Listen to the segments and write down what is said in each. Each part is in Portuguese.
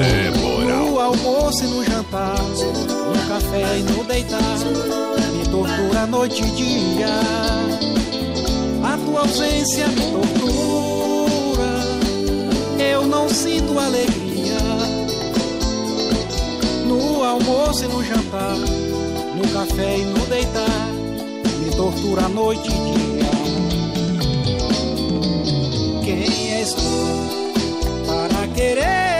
É. No almoço e no jantar, no café e no deitar, me tortura a noite e dia. A tua ausência me tortura. Eu não sinto alegria. No almoço e no jantar no café e no deitar, me tortura a noite e dia. Quem és tu querer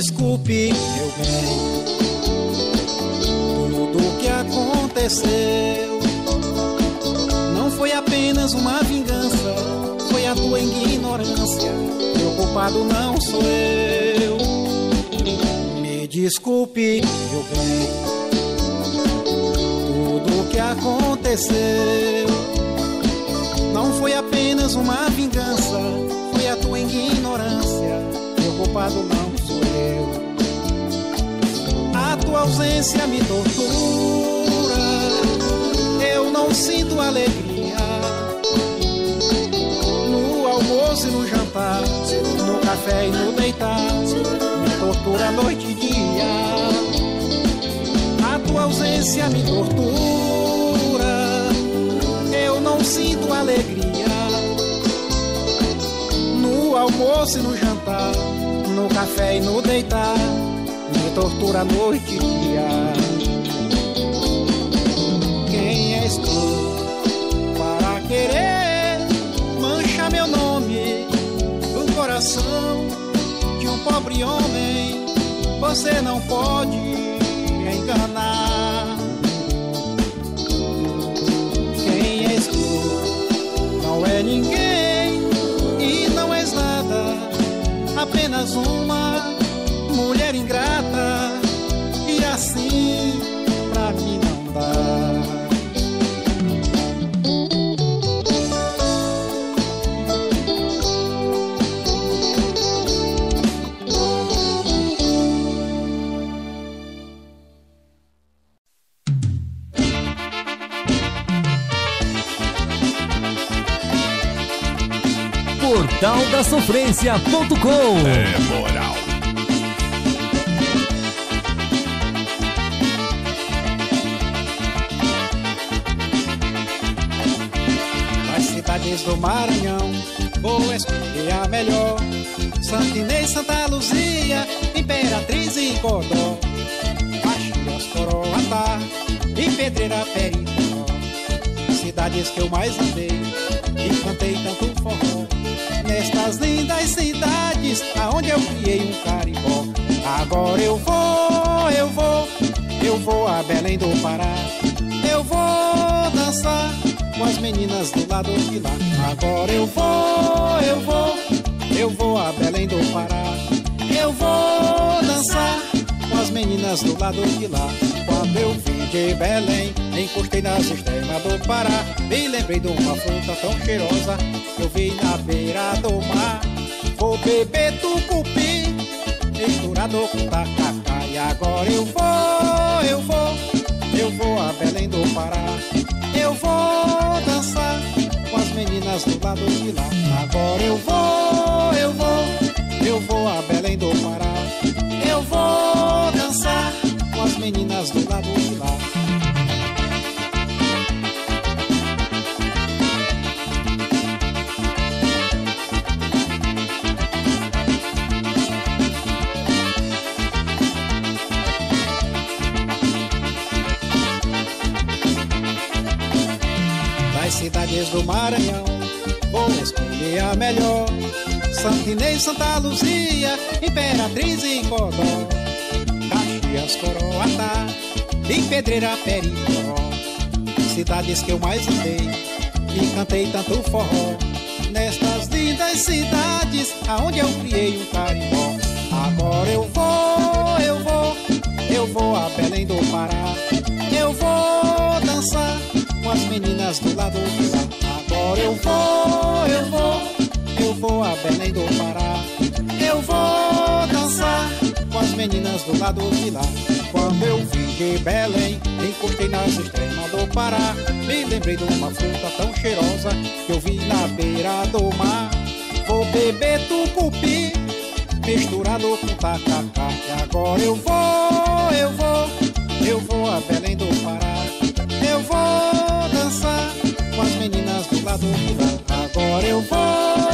desculpe, meu bem, tudo que aconteceu apenas uma vingança, foi a tua ignorância. Meu culpado não sou eu. Me desculpe, meu bem, tudo que aconteceu não foi apenas uma vingança, foi a tua ignorância. Meu culpado não eu. A tua ausência me tortura. Eu não sinto alegria almoço e no jantar, no café e no deitar, me tortura noite e dia. A tua ausência me tortura, eu não sinto alegria. No almoço e no jantar, no café e no deitar, me tortura noite e dia. Quem és tu para querer? meu nome no coração de um pobre homem. Você não pode apenas uma mulher ingrata. Sofrência.com É moral. Nas cidades do Maranhão, vou escolher a melhor. Santinês, Santa Luzia, Imperatriz e Cordó. Caxias, Coroatá e Pedreira, Pericó. Cidades que eu mais andei e cantei tanto forró nestas lindas cidades aonde eu criei um carimbó. Agora eu vou, eu vou, eu vou a Belém do Pará. Eu vou dançar com as meninas do lado de lá. Agora eu vou, eu vou, eu vou a Belém do Pará. Eu vou dançar com as meninas do lado de lá. Quando eu vim de Belém, Encostei na cisterna do Pará Me lembrei de uma fruta tão cheirosa. Que eu vi na beira do mar Vou beber tucupi Misturado com tacacá. E agora eu vou, eu vou Eu vou a Belém do Pará. Eu vou dançar Com as meninas do lado de lá. Agora eu vou, eu vou Eu vou a Belém do Pará. Eu vou dançar Com as meninas do lado de lá. Maranhão, vou escolher a melhor. Santinês, Santa Luzia, Imperatriz e Codó. Caxias, Coroatá, e Pedreira, Pericó. Cidades que eu mais andei e cantei tanto forró. Nestas lindas cidades, aonde eu criei um carimbó. Agora eu vou, eu vou, eu vou a Belém do Pará. Eu vou dançar com as meninas do lado lá. Agora eu vou, eu vou, eu vou a Belém do Pará. Eu vou dançar com as meninas do lado de lá. Quando eu vim de Belém, encostei nas extremas do Pará. Me lembrei de uma fruta tão cheirosa que eu vi na beira do mar. Vou beber tucupi, misturado com tacacá. E agora eu vou, eu vou, eu vou a Belém do Agora eu vou,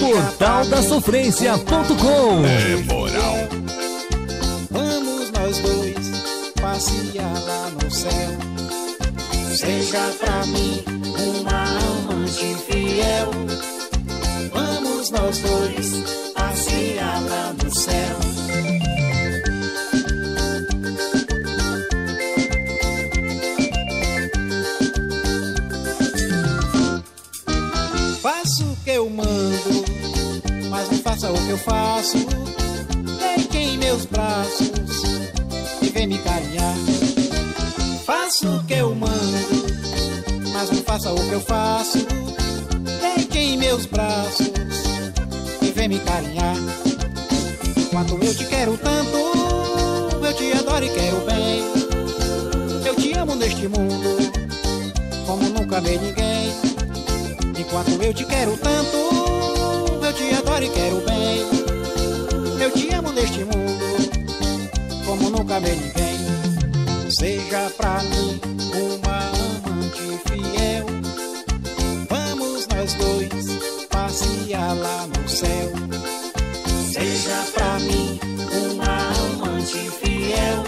Portal da Sofrência.com É moral. Eu faço. Deite em meus braços e vem me carinhar. Faço o que eu mando, mas não faça o que eu faço. Deite em meus braços e vem me carinhar. Enquanto eu te quero tanto, eu te adoro e quero bem. Eu te amo neste mundo, como nunca amei ninguém. Enquanto eu te quero tanto, te adoro e quero bem. Eu te amo neste mundo, como nunca amei ninguém. Seja pra mim uma amante fiel. Vamos nós dois passear lá no céu. Seja pra mim uma amante fiel.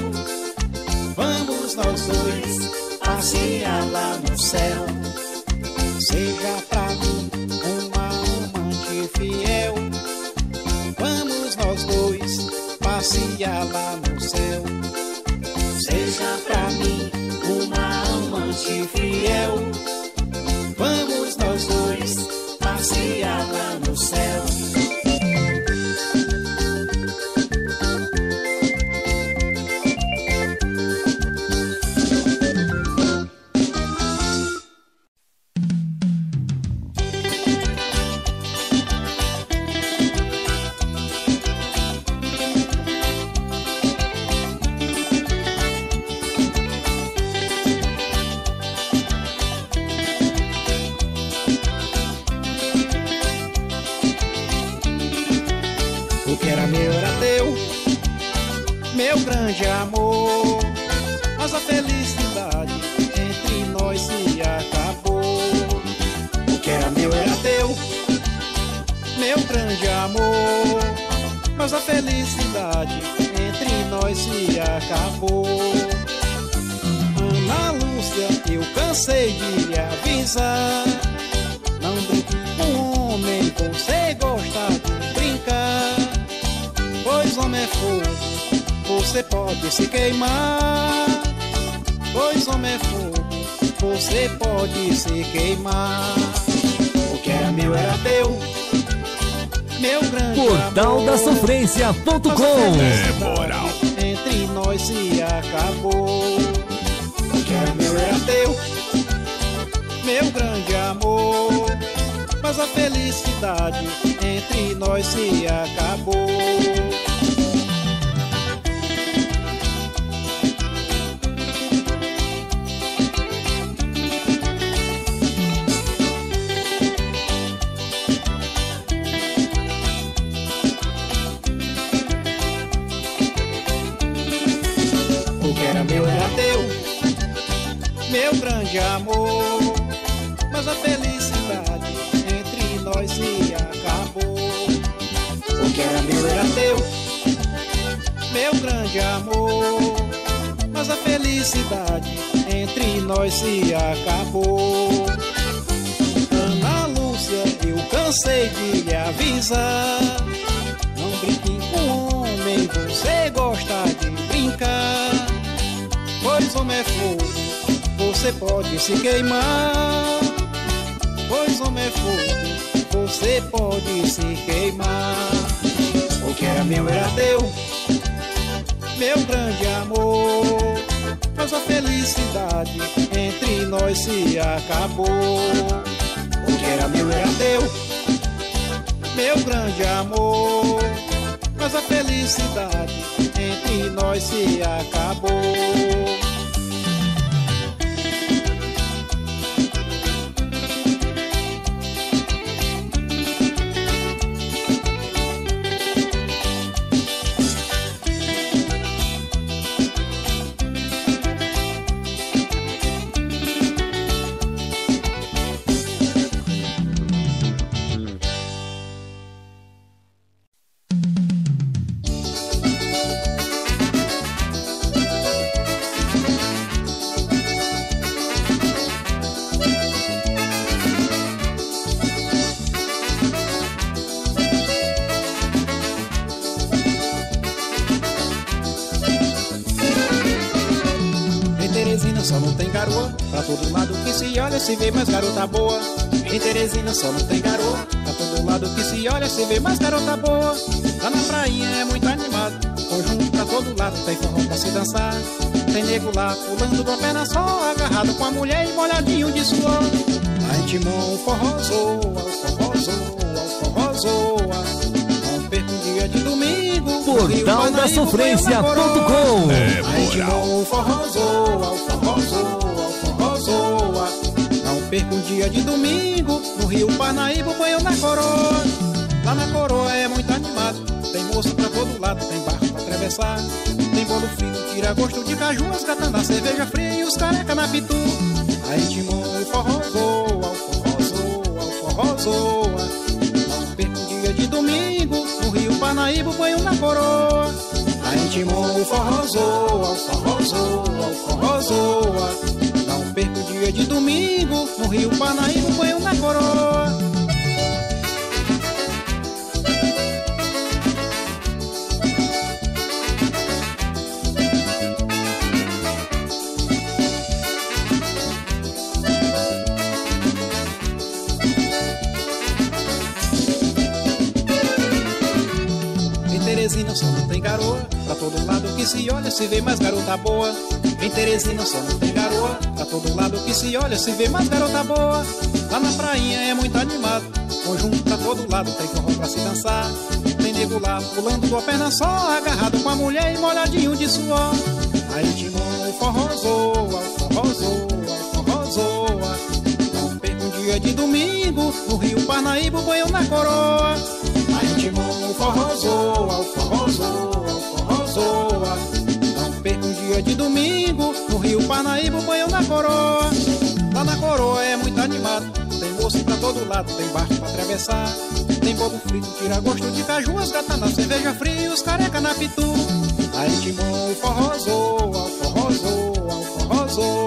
Vamos nós dois passear lá no céu. Seja pra fiel. Vamos nós dois passear lá no céu. Seja pra mim uma amante fiel. Mas a felicidade entre nós se acabou. Ana Lúcia, eu cansei de lhe avisar. Não brinque com homem, você gosta de brincar. Pois homem é fogo, você pode se queimar. Pois homem é fogo, você pode se queimar. O que era meu era teu. Meu grande Portal amor. da Sofrência.com É moral. Entre nós se acabou. O que era meu era teu, meu grande amor. Mas a felicidade entre nós se acabou. Grande amor. Mas a felicidade entre nós se acabou. Ana Lúcia, eu cansei de lhe avisar. Não brinque com homem, você gosta de brincar. Pois homem é fogo, você pode se queimar. Pois homem é fogo, você pode se queimar. O que era meu era teu, meu grande amor. Mas a felicidade entre nós se acabou. O que era meu era teu meu grande amor. Mas a felicidade entre nós se acabou. Se vê mais garota boa. Em Teresina só não tem garoa, pra todo lado que se olha se vê mais garota boa. Lá na prainha é muito animado, conjunto pra todo lado tem forró pra se dançar. Tem nego lá pulando com a perna só, agarrado com a mulher e molhadinho de suor. Lá em Timon o forró zoa, o forró zoa, o forró zoa. Não perca um dia de domingo, Portal da Sofrência.com zoa, o forró zoa, Não perca um dia de domingo, no Rio Parnaíba, banho na coroa. Lá na coroa é muito animado, tem moça pra todo lado, tem barco pra atravessar. Tem bolo frito, tira gosto de caju, as gatas na cerveja fria e os careca na pitu. Aí novo o forró zoa, o forró zoa, o forró zoa. Não perca um dia de domingo, no Rio Parnaíba, banho na coroa. Lá em Timon o forró zoa, o forró zoa, o forró zoa. Dia de domingo, no Rio Parnaíba, o banho na coroa. Pra todo lado que se olha se vê mais garota boa. Em Teresina só não tem garoa, pra todo lado que se olha se vê mais garota boa. Lá na prainha é muito animado, conjunto pra todo lado tem forró pra se dançar. Tem nego lá pulando com a perna só, agarrado com a mulher e molhadinho de suor. Aí Timon o forró zoa, o forró zoa, o forró zoa. Um dia de domingo, no Rio Parnaíba banho na coroa. Aí Timon o forró zoa, o forró forró zoa. Não perca um dia de domingo, no Rio Parnaíba o banho na coroa. Lá na coroa é muito animado, tem moço pra todo lado, tem barco pra atravessar. Tem bolo frito, tira gosto de caju, as gatas na cerveja fria os careca na pitu. Aí Timon o forró zoa, o forró zoa, o forró zoa.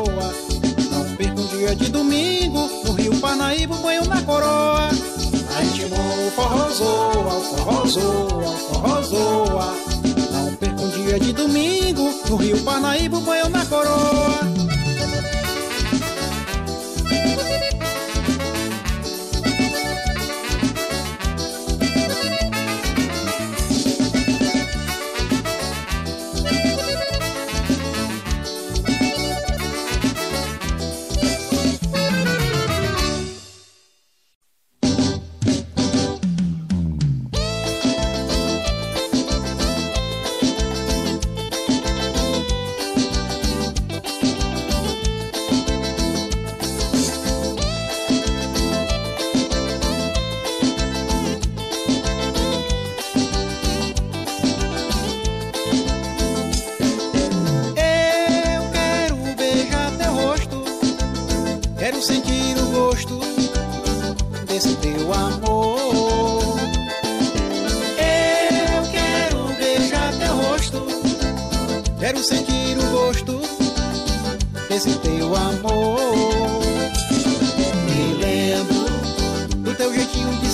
Parnaíba, banho na coroa. A gente o forrozoa, o forrozoa, o forrozoa. Dia de domingo, no Rio Parnaíba, banho na coroa.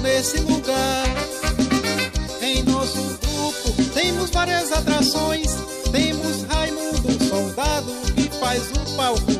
nesse lugar. Em nosso grupo temos várias atrações. Temos Raimundo Soldado que faz o palco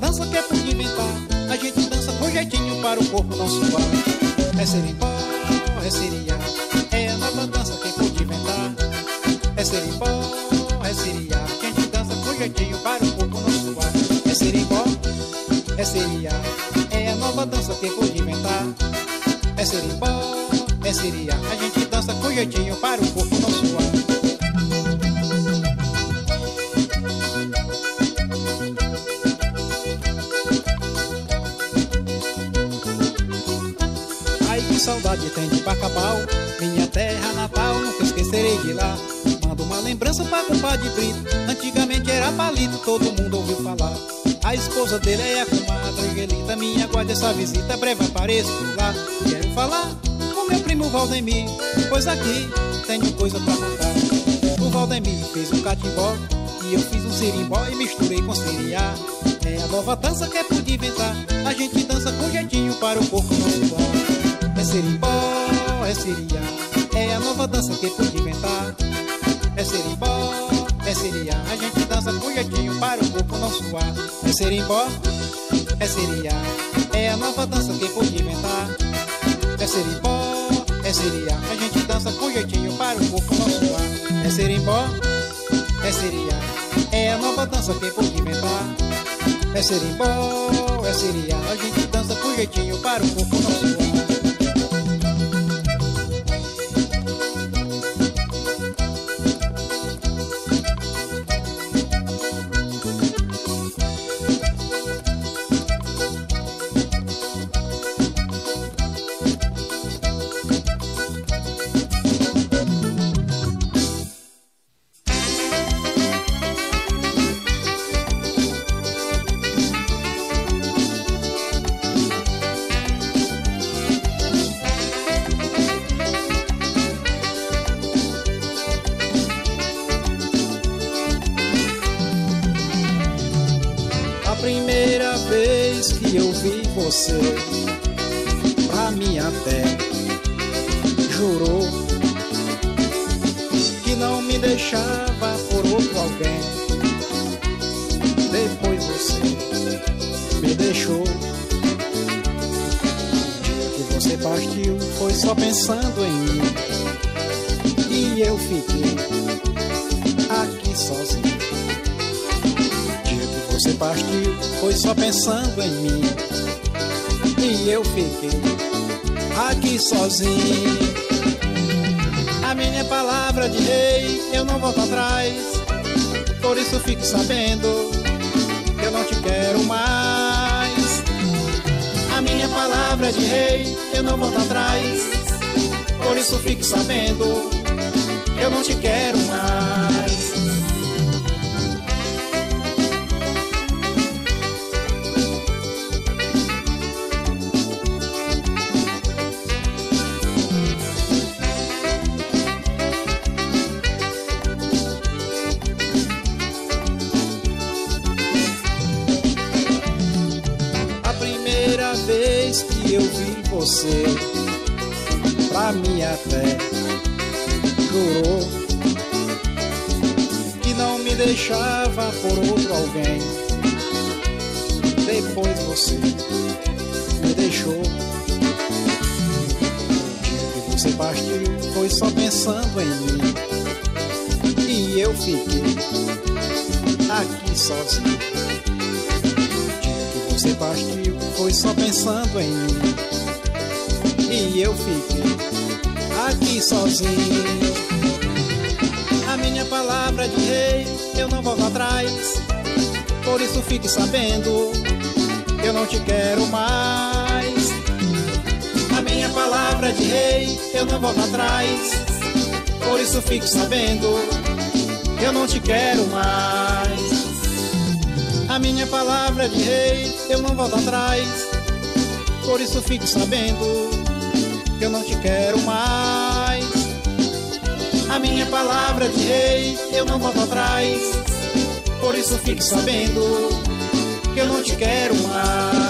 dança que é tem de Minha terra natal, nunca esquecerei de lá. Mando uma lembrança pra compadre Brito Antigamente era palito, todo mundo ouviu falar. A esposa dele é a comadre Angelita Minha guarda essa visita, breve apareço por lá. Quero falar com meu primo Valdemir Pois aqui tenho coisa pra contar. O Valdemir fez um catimbó E eu fiz um sirimbó e misturei com siriá É a nova dança que é por inventar. A gente dança com jeitinho para o corpo não suar serimbó, é siriá, é a nova dança que pude inventar. É serimbó, é siriá, a gente dança com para o corpo não suar. É serimbó, é siriá, é a nova dança que pude inventar. É serimbó, é siriá, a gente dança com para o corpo não suar. É serimbó, é siriá, é a nova dança que pude inventar. É serimbó, é siriá, a gente dança com para o corpo não suar. Partiu foi só pensando em mim. E eu fiquei aqui sozinho. Dia que você partiu foi só pensando em mim. E eu fiquei aqui sozinho. A minha palavra de rei eu não volto atrás. Por isso fique sabendo que eu não te quero mais palavra de rei, eu não volto atrás. Por isso fique sabendo, eu não te quero mais. Você pra mim até jurou que não me deixava por outro alguém. Depois você me deixou. Que você partiu foi só pensando em mim. E eu fiquei aqui sozinho. Que você partiu foi só pensando em mim e eu fiquei aqui sozinho. A minha palavra de rei, eu não volto atrás. Por isso fique sabendo, eu não te quero mais. A minha palavra de rei, eu não volto atrás. Por isso fique sabendo, eu não te quero mais. A minha palavra de rei, eu não volto atrás. Por isso fique sabendo, eu não te quero mais. A minha palavra de rei, eu não volto atrás. Por isso fique sabendo que eu não te quero mais.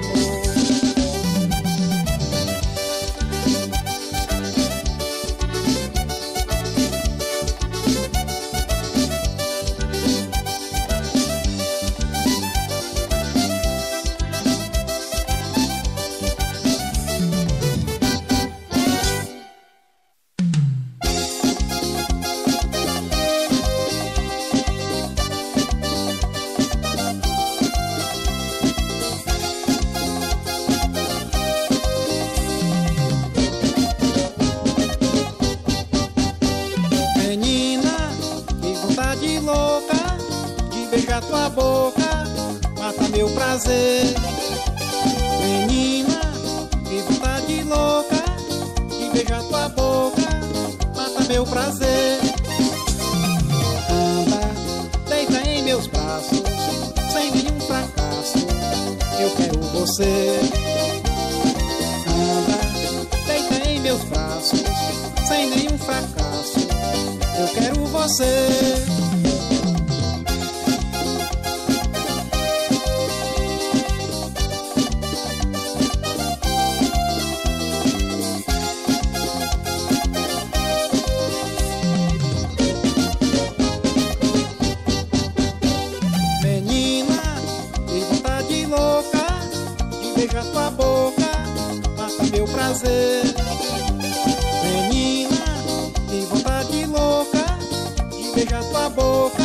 de beijar tua boca,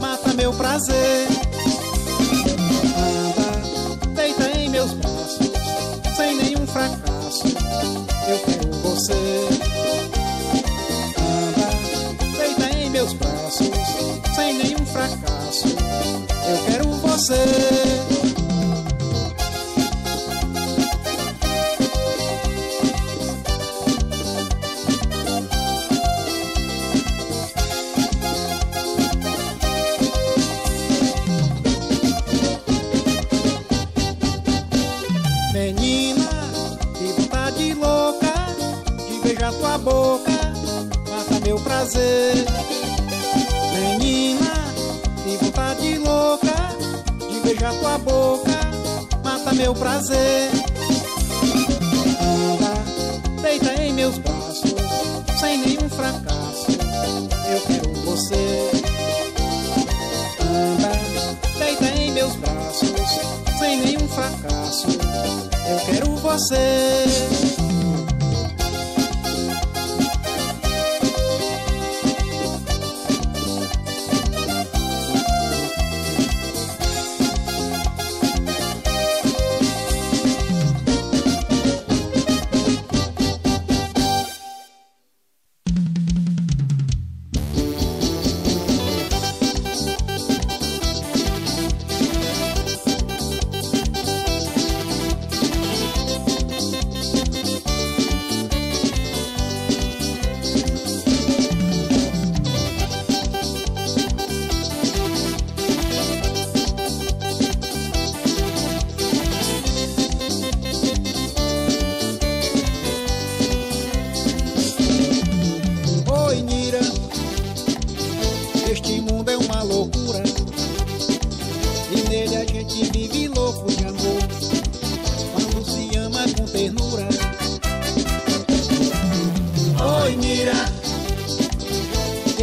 mata meu prazer. Anda, deita em meus braços, sem nenhum fracasso, eu quero você. Anda, deita em meus braços, sem nenhum fracasso, eu quero você. Prazer. Anda, deita em meus braços, sem nenhum fracasso, eu quero você. Anda, deita em meus braços, sem nenhum fracasso, eu quero você.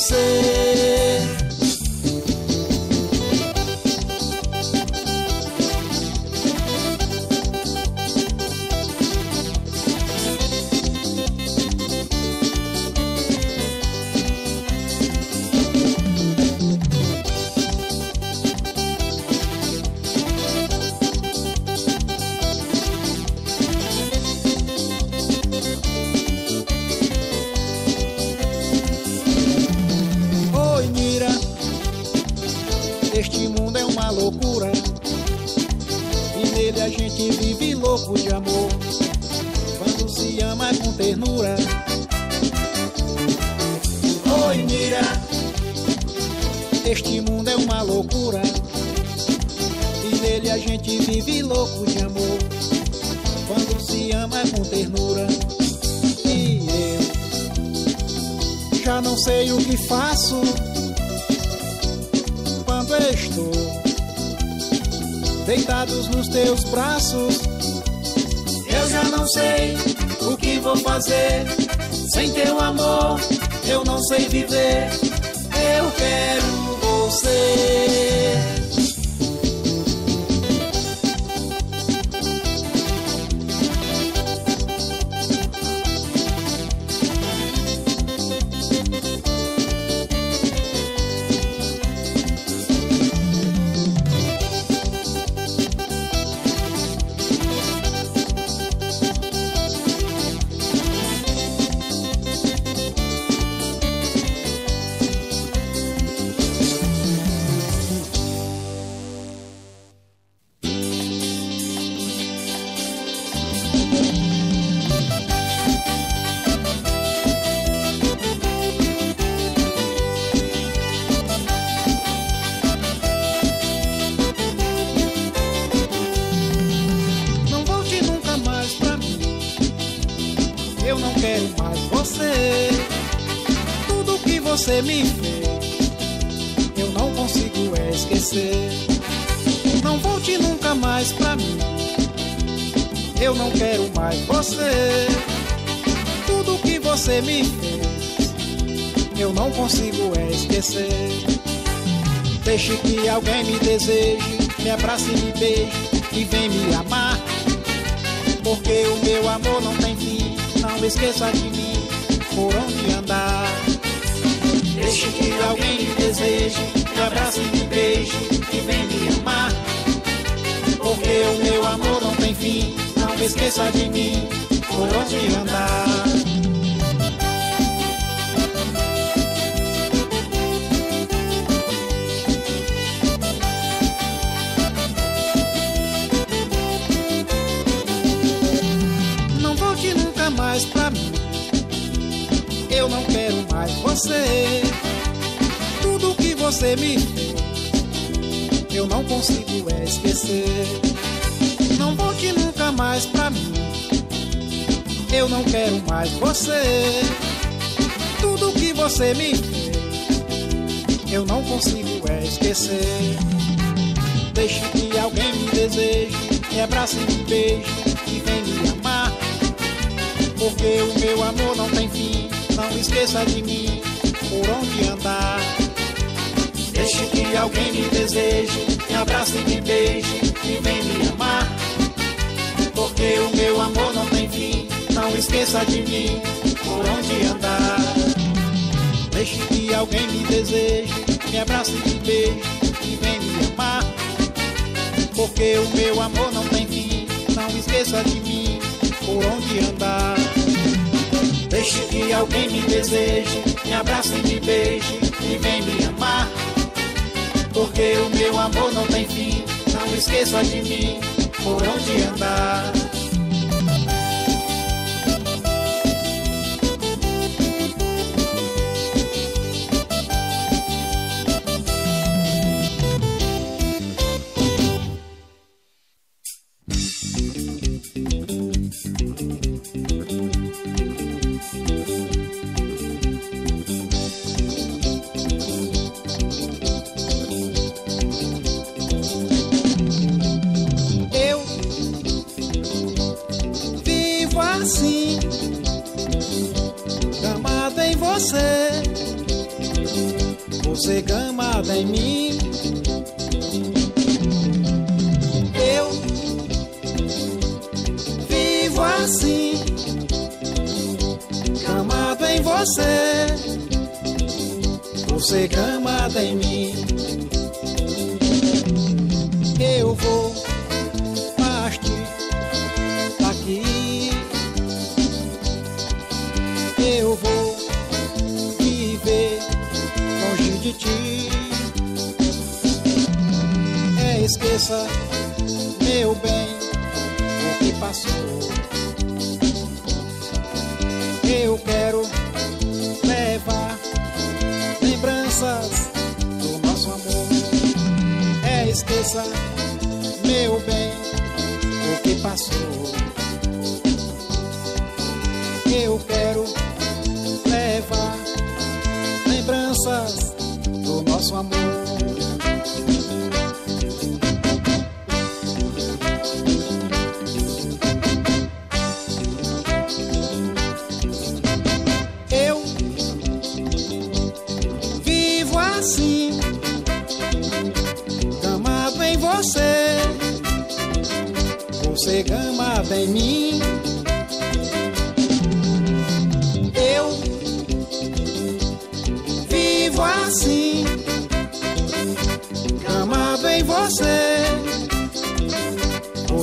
Say. Consigo esquecer. Deixe que alguém me deseje, me abrace me beije e vem me amar. Porque o meu amor não tem fim, não esqueça de mim, por onde andar. Deixe que alguém me deseje, me abrace me beije e vem me amar. Porque o meu amor não tem fim, não esqueça de mim, por onde andar. Você. Tudo que você me eu não consigo esquecer. Não volte nunca mais pra mim. Eu não quero mais você. Tudo que você me fez, eu não consigo esquecer. Deixe que alguém me deseje, me abrace e me beije e vem me amar. Porque o meu amor não tem fim, não esqueça de mim, por onde andar. Deixe que alguém me deseje, me abrace e me beije e vem me amar. Porque o meu amor não tem fim, não esqueça de mim, por onde andar. Deixe que alguém me deseje, me abrace e me beije e vem me amar. Porque o meu amor não tem fim, não esqueça de mim, por onde andar. Deixe que alguém me deseje, me abrace e me beije e vem me amar. Porque o meu amor não tem fim, não esqueça de mim, por onde andar. Meu bem, o que passou.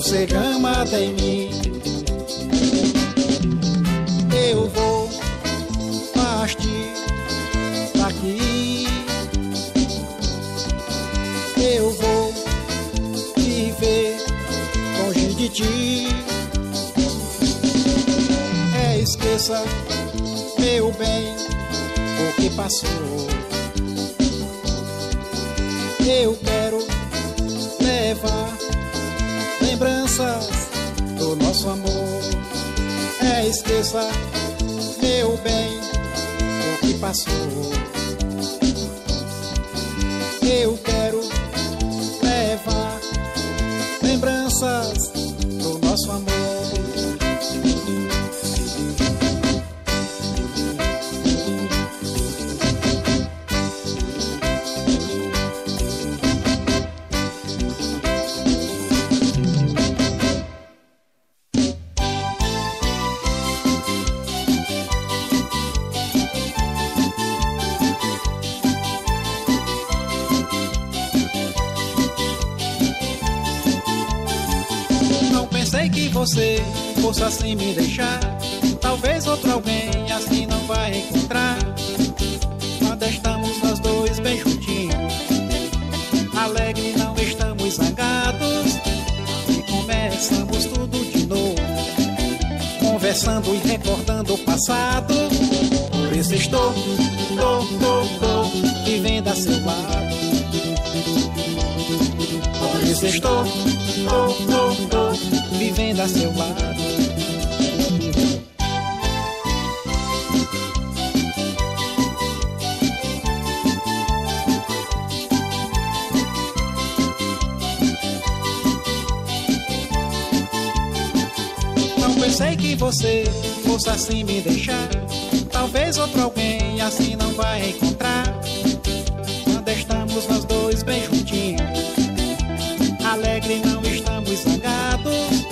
Você gamado em mim. Eu vou partir daqui. Eu vou viver longe de ti. É, esqueça, meu bem, o que passou. Nosso amor. É, esqueça, meu bem, o que passou. Eu quero passado. Por isso estou, tô, tô, tô, vivendo a seu lado. Por isso estou, tô, tô, tô vivendo a seu lado. Você fosse assim me deixar. Talvez outro alguém assim não vai encontrar. Quando estamos nós dois bem juntinhos, alegre não estamos zangados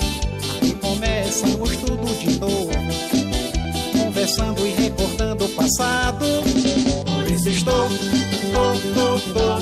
começamos tudo de novo, conversando e recordando o passado. Por isso estou, tô, tô,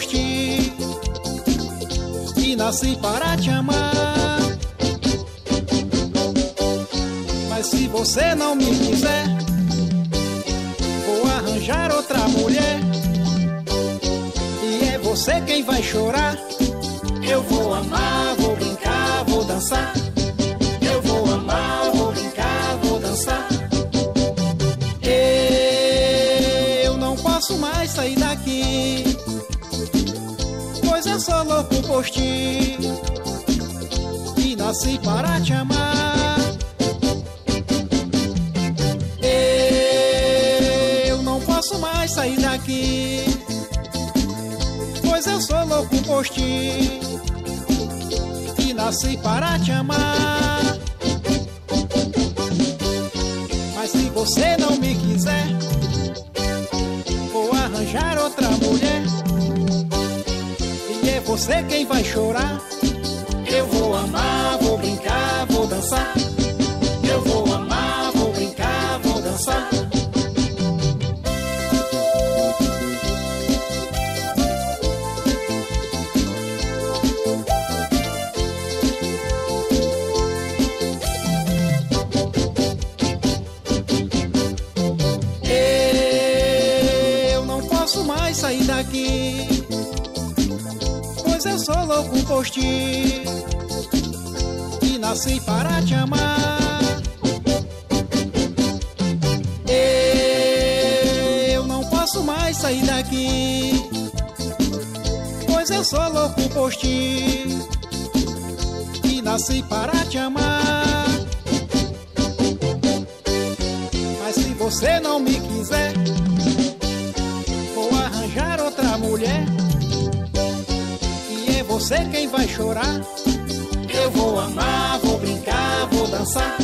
ti e nasci para te amar. Mas se você não me quiser, vou arranjar outra mulher. E é você quem vai chorar. E nasci para te amar. Eu não posso mais sair daqui, pois eu sou louco por ti nasci para te amar. Ti e nasci para te amar. Eu não posso mais sair daqui, pois eu sou louco por ti e nasci para te amar. Vai chorar. Eu vou amar, vou brincar, vou dançar.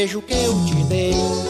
beijo que eu te dei.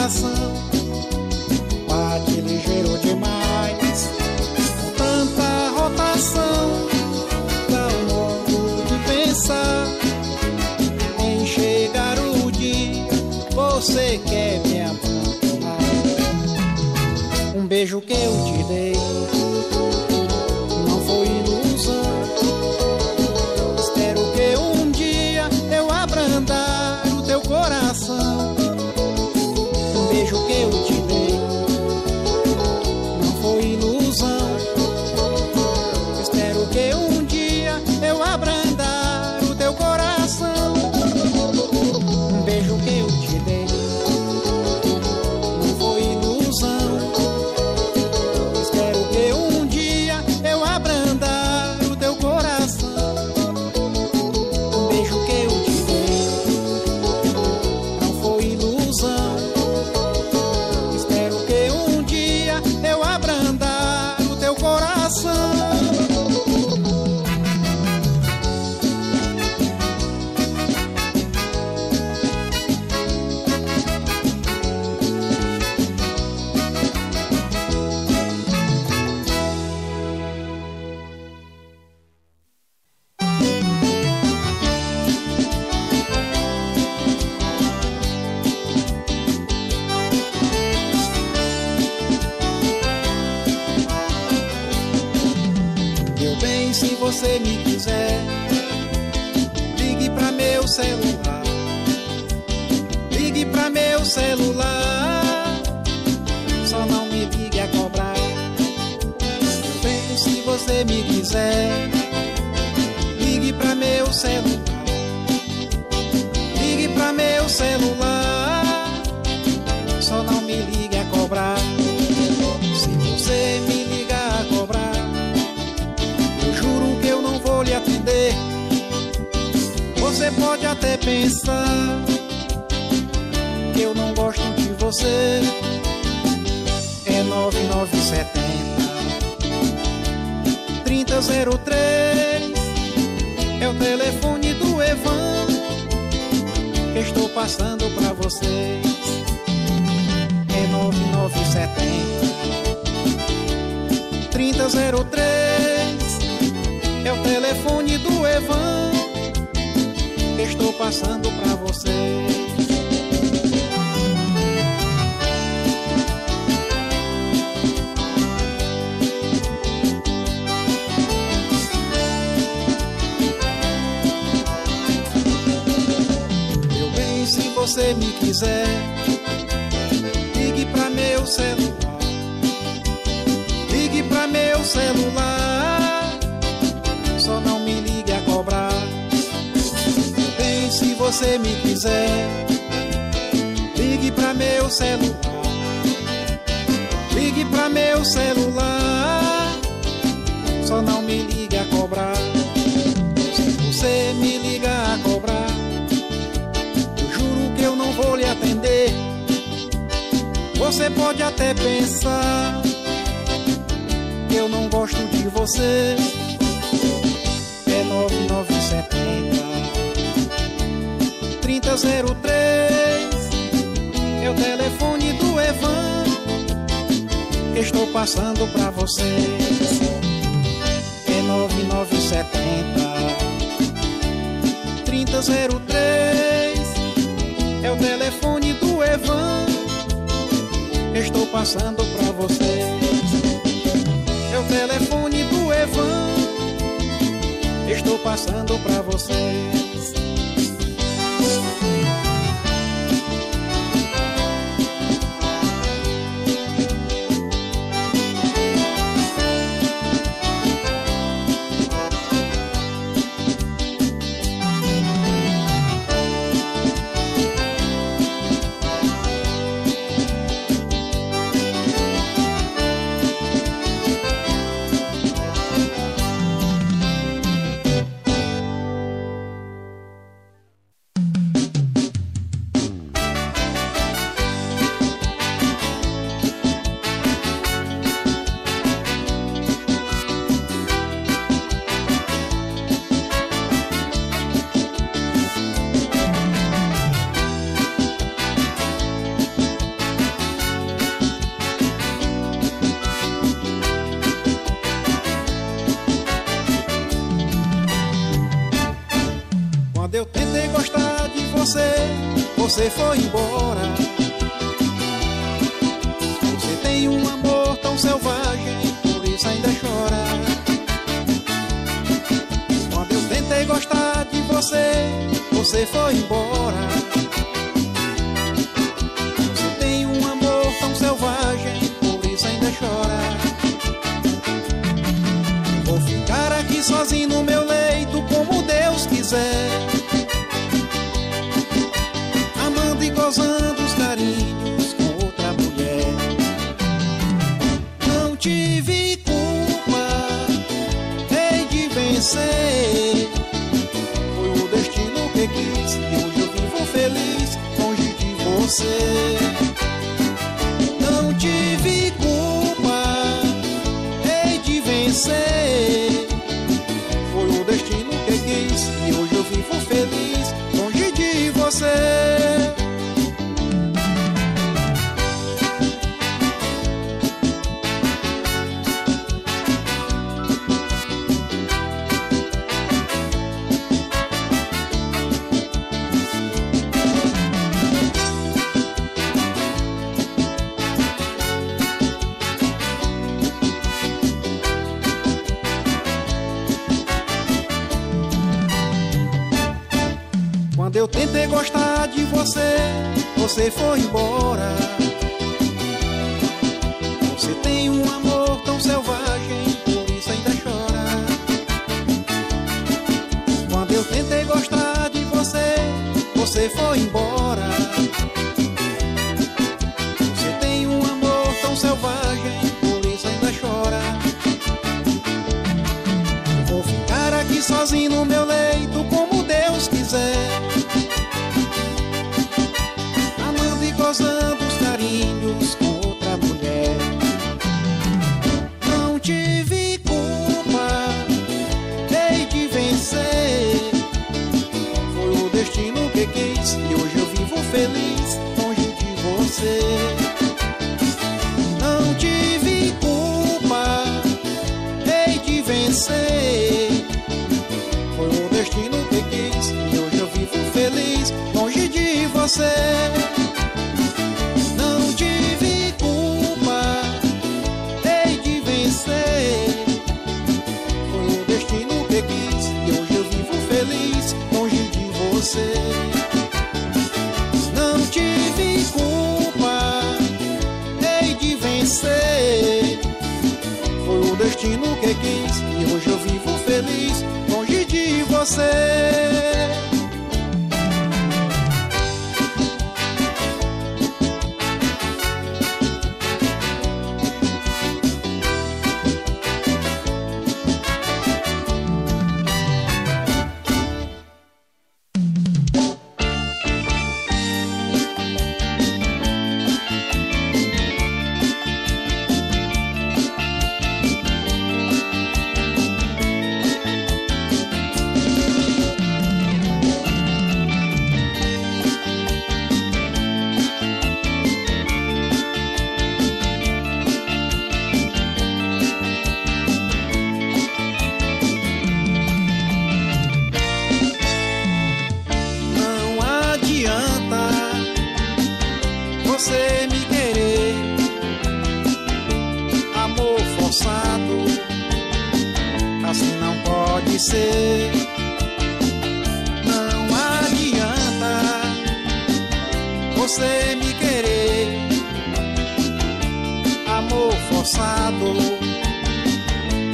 a cobrar. Você me quiser, ligue pra meu celular. Ligue pra meu celular. Só não me ligue a cobrar. Bem, se você me quiser, ligue pra meu celular. Ligue pra meu celular. Só não me ligue a cobrar. Você pode até pensar que eu não gosto de você. É 9970 3003 É o telefone do Evan que estou passando pra vocês. É 9970 3003 é o telefone do Evan. Estou passando pra vocês. É o telefone do Evan. Estou passando pra vocês. Você foi embora. Você tem um amor tão selvagem, por isso ainda chora. Quando eu tentei gostar de você, você foi embora. Você tem um amor tão selvagem, por isso ainda chora. Vou ficar aqui sozinho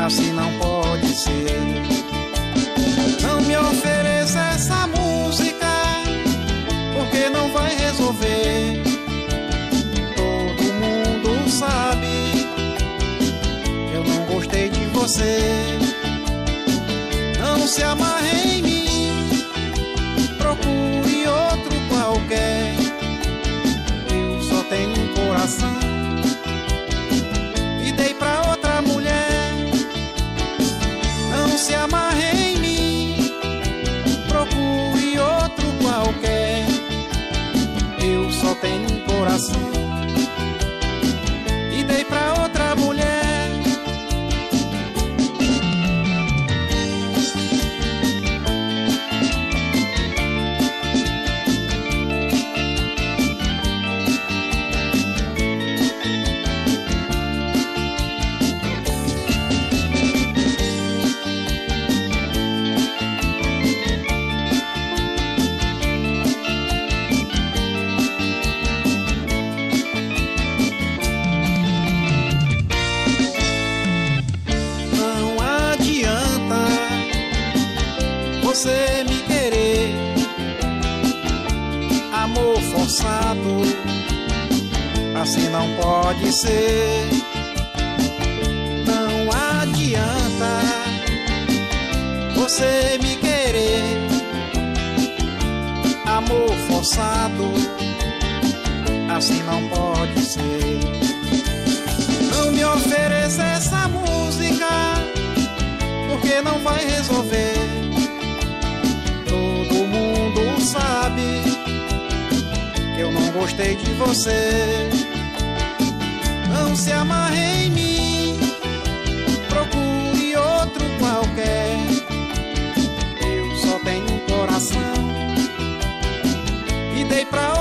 assim não pode ser. Não me ofereça essa música, porque não vai resolver. Todo mundo sabe que eu não gostei de você. Não se amarre em mim, procure outro qualquer. Eu só tenho um coração. coração. vai resolver. Todo mundo sabe que eu não gostei de você. Não se amarre em mim, procure outro qualquer. Eu só tenho um coração e dei pra